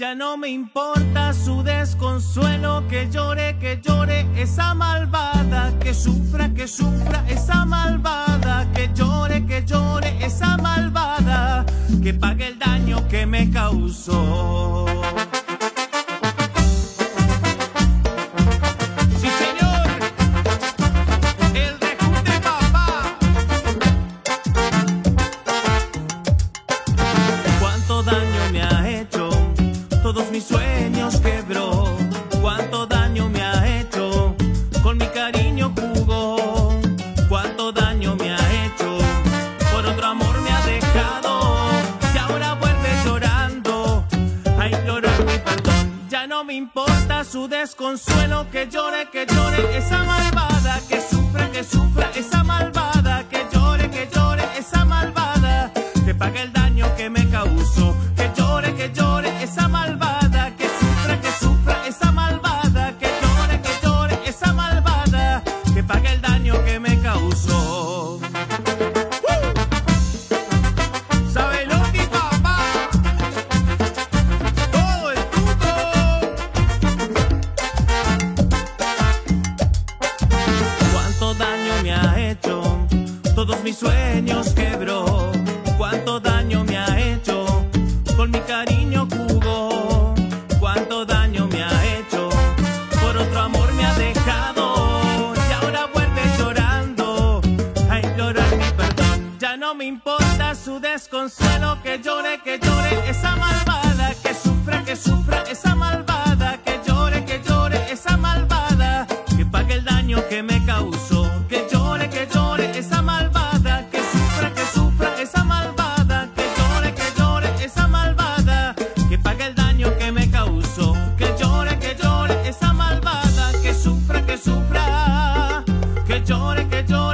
Ya no me importa su desconsuelo, que llore, que llore esa malvada, que sufra, que sufra esa malvada, que llore, que llore esa malvada, que pague el daño que me causó. Mis sueños quebró. Cuánto daño me ha hecho, con mi cariño jugó. Cuánto daño me ha hecho, por otro amor me ha dejado. Y ahora vuelve llorando a implorar mi perdón. Ya no me importa su desconsuelo, que llore, que llore esa malvada, todos mis sueños quebró, cuánto daño me ha hecho, con mi cariño jugó, cuánto daño me ha hecho, por otro amor me ha dejado, y ahora vuelve llorando, a implorar mi perdón, ya no me importa su desconsuelo, que llore, que llore, esa malvada, que sufra, que sufra, esa malvada. llore, que llore.